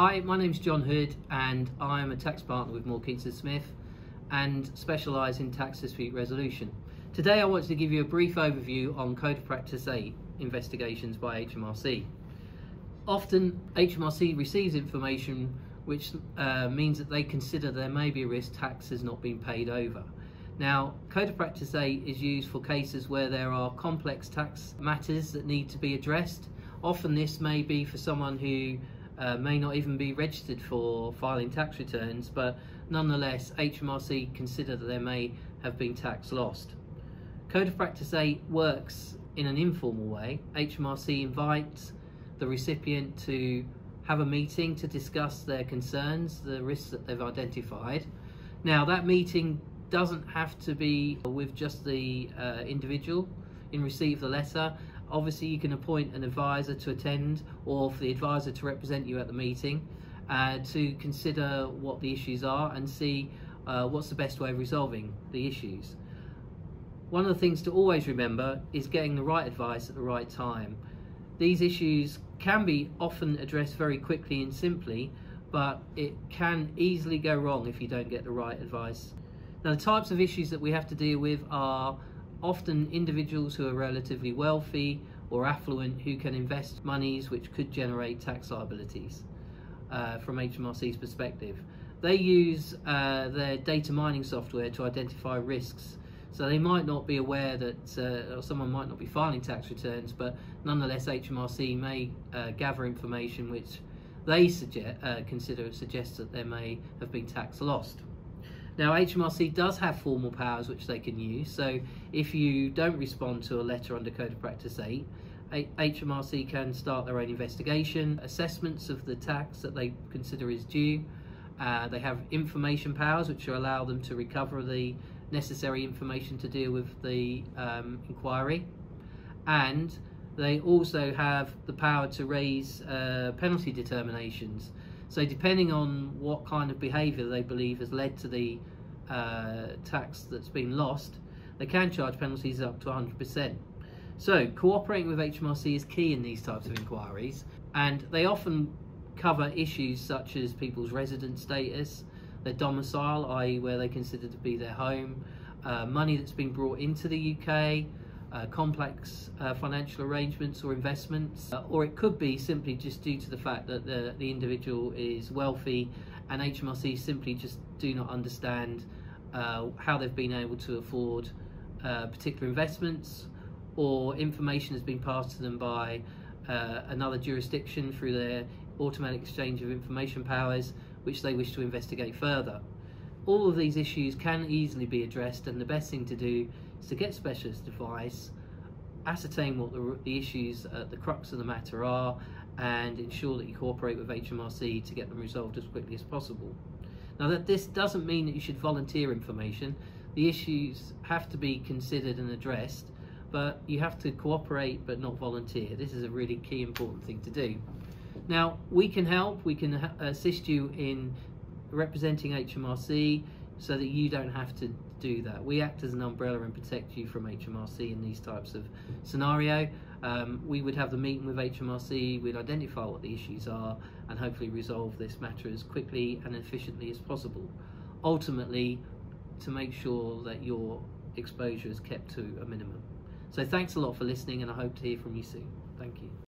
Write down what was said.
Hi, my name's John Hood and I'm a tax partner with Moore Smith and specialise in tax dispute resolution. Today I wanted to give you a brief overview on Code of Practice 8 investigations by HMRC. Often HMRC receives information which uh, means that they consider there may be a risk tax has not been paid over. Now, Code of Practice 8 is used for cases where there are complex tax matters that need to be addressed. Often this may be for someone who uh, may not even be registered for filing tax returns, but nonetheless, HMRC consider that there may have been tax lost. Code of Practice 8 works in an informal way. HMRC invites the recipient to have a meeting to discuss their concerns, the risks that they've identified. Now, that meeting doesn't have to be with just the uh, individual in receipt of the letter. Obviously, you can appoint an advisor to attend or for the advisor to represent you at the meeting uh, to consider what the issues are and see uh, what's the best way of resolving the issues. One of the things to always remember is getting the right advice at the right time. These issues can be often addressed very quickly and simply, but it can easily go wrong if you don't get the right advice. Now, the types of issues that we have to deal with are often individuals who are relatively wealthy or affluent who can invest monies which could generate tax liabilities uh, from HMRC's perspective. They use uh, their data mining software to identify risks. So they might not be aware that, uh, or someone might not be filing tax returns, but nonetheless HMRC may uh, gather information which they suggest, uh, consider suggests that there may have been tax lost. Now, HMRC does have formal powers which they can use. So, if you don't respond to a letter under Code of Practice 8, HMRC can start their own investigation, assessments of the tax that they consider is due. Uh, they have information powers which allow them to recover the necessary information to deal with the um, inquiry. And they also have the power to raise uh, penalty determinations. So depending on what kind of behaviour they believe has led to the uh, tax that's been lost, they can charge penalties up to 100%. So cooperating with HMRC is key in these types of inquiries and they often cover issues such as people's resident status, their domicile, i.e. where they consider to be their home, uh, money that's been brought into the UK, uh, complex uh, financial arrangements or investments, uh, or it could be simply just due to the fact that the, the individual is wealthy and HMRC simply just do not understand uh, how they've been able to afford uh, particular investments or information has been passed to them by uh, another jurisdiction through their automatic exchange of information powers which they wish to investigate further. All of these issues can easily be addressed and the best thing to do is to get specialist advice, ascertain what the, the issues at the crux of the matter are, and ensure that you cooperate with HMRC to get them resolved as quickly as possible. Now that this doesn't mean that you should volunteer information, the issues have to be considered and addressed, but you have to cooperate but not volunteer. This is a really key important thing to do. Now, we can help, we can assist you in representing HMRC, so that you don't have to do that. We act as an umbrella and protect you from HMRC in these types of scenario. Um, we would have the meeting with HMRC, we'd identify what the issues are and hopefully resolve this matter as quickly and efficiently as possible. Ultimately, to make sure that your exposure is kept to a minimum. So thanks a lot for listening and I hope to hear from you soon. Thank you.